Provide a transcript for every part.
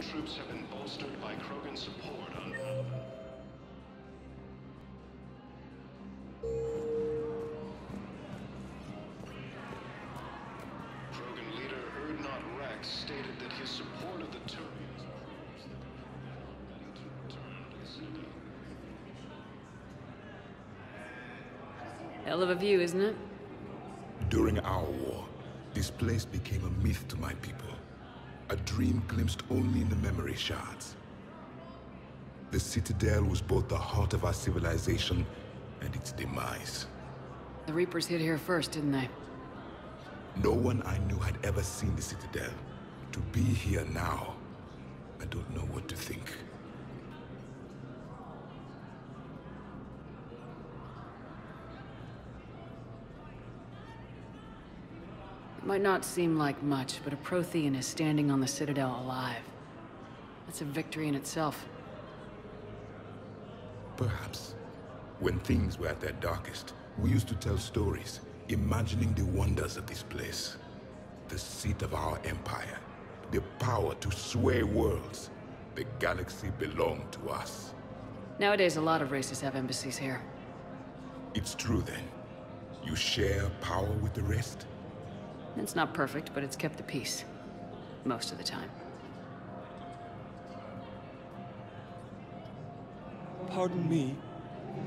Krogan troops have been bolstered by Krogan support on Krogan leader Urdnot Wrex stated that his support of the Turians proves that they are ready to return to the Citadel. Hell of a view, isn't it? During our war, this place became a myth to my people. A dream glimpsed only in the memory shards. The Citadel was both the heart of our civilization and its demise. The Reapers hit here first, didn't they? No one I knew had ever seen the Citadel. To be here now, I don't know what to think. It might not seem like much, but a Prothean is standing on the Citadel alive. That's a victory in itself. Perhaps. When things were at their darkest, we used to tell stories, imagining the wonders of this place. The seat of our empire. The power to sway worlds. The galaxy belonged to us. Nowadays, a lot of races have embassies here. It's true then. You share power with the rest? It's not perfect, but it's kept the peace. Most of the time. Pardon me.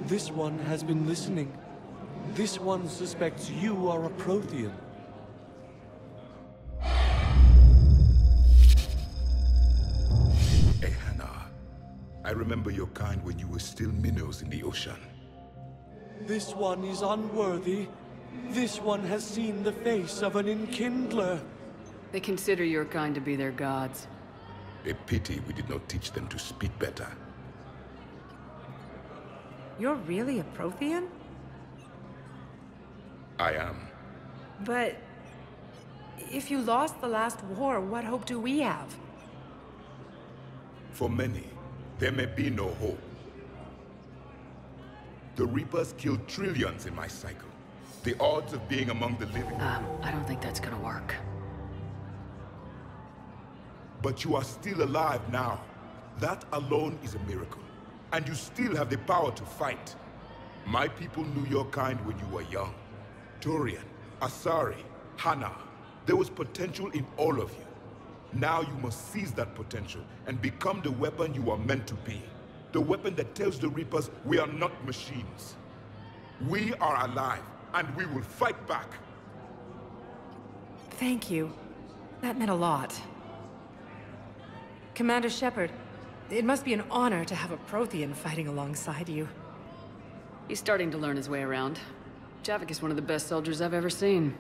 This one has been listening. This one suspects you are a Prothean. Hanar. I remember your kind when you were still minnows in the ocean. This one is unworthy. This one has seen the face of an enkindler. They consider your kind to be their gods. A pity we did not teach them to speak better. You're really a Prothean? I am. But... If you lost the last war, what hope do we have? For many, there may be no hope. The Reapers killed trillions in my cycle. The odds of being among the living... Um, I don't think that's gonna work. But you are still alive now. That alone is a miracle. And you still have the power to fight. My people knew your kind when you were young. Turian, Asari, Hanar. There was potential in all of you. Now you must seize that potential and become the weapon you are meant to be. The weapon that tells the Reapers we are not machines. We are alive, and we will fight back. Thank you. That meant a lot. Commander Shepard, it must be an honor to have a Prothean fighting alongside you. He's starting to learn his way around. Javik is one of the best soldiers I've ever seen.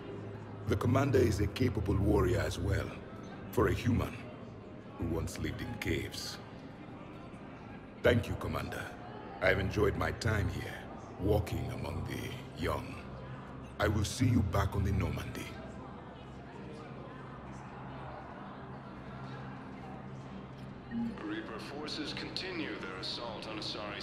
The commander is a capable warrior as well, for a human who once lived in caves. Thank you, Commander. I've enjoyed my time here, walking among the young. I will see you back on the Normandy. Reaper forces continue their assault on Asari